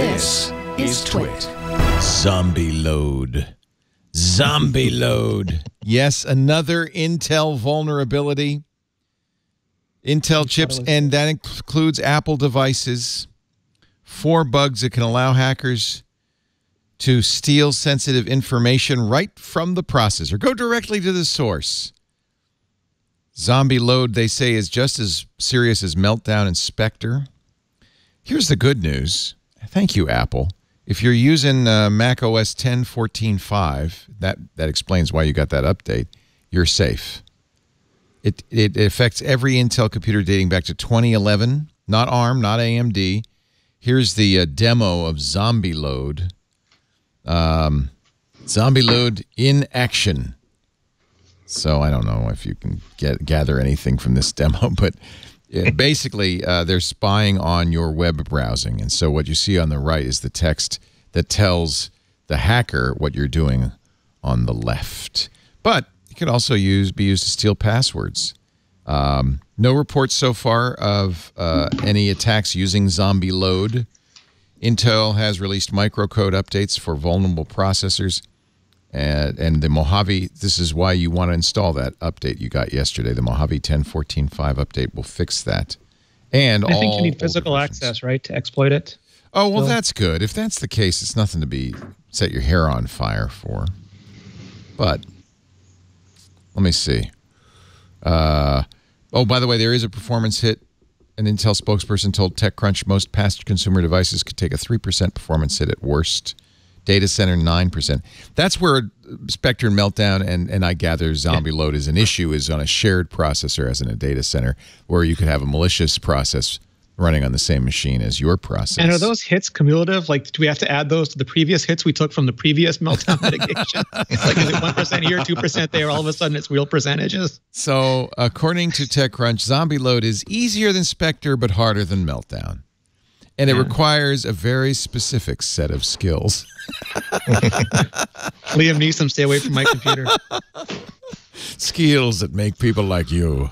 This is Twit. Zombie load. Zombie load. Yes, another Intel vulnerability. Intel chips, and that includes Apple devices. Four bugs that can allow hackers to steal sensitive information right from the processor. Go directly to the source. Zombie load, they say, is just as serious as Meltdown and Spectre. Here's the good news. Thank you, Apple. If you're using uh, Mac OS 10.14.5, that, that explains why you got that update, you're safe. It, it affects every Intel computer dating back to 2011, not ARM, not AMD. Here's the uh, demo of Zombie Load. Um, zombie Load in action. So I don't know if you can get gather anything from this demo, but it, basically uh, they're spying on your web browsing, and so what you see on the right is the text that tells the hacker what you're doing on the left. But it could also use be used to steal passwords. Um, no reports so far of uh, any attacks using Zombie Load. Intel has released microcode updates for vulnerable processors. And, and the Mojave, this is why you want to install that update you got yesterday. The Mojave 10.14.5 update will fix that. And I think you need physical access, right, to exploit it. Oh, well, So- that's good. If that's the case, it's nothing to be set your hair on fire for. But let me see. Uh, oh, by the way, there is a performance hit. An Intel spokesperson told TechCrunch most past consumer devices could take a 3% performance hit at worst. Data center, 9%. That's where Spectre Meltdown and, and I gather Zombie Load is an issue is on a shared processor as in a data center where you could have a malicious process running on the same machine as your process. And are those hits cumulative? Like, do we have to add those to the previous hits we took from the previous meltdown mitigation? It's like, is it one percent here, two percent there? All of a sudden, it's real percentages. So, according to TechCrunch, Zombie Load is easier than Spectre but harder than Meltdown. And it requires a very specific set of skills. Liam Neeson, stay away from my computer. skills that make people like you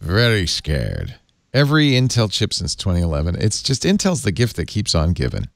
very scared. Every Intel chip since 2011. It's just Intel's the gift that keeps on giving.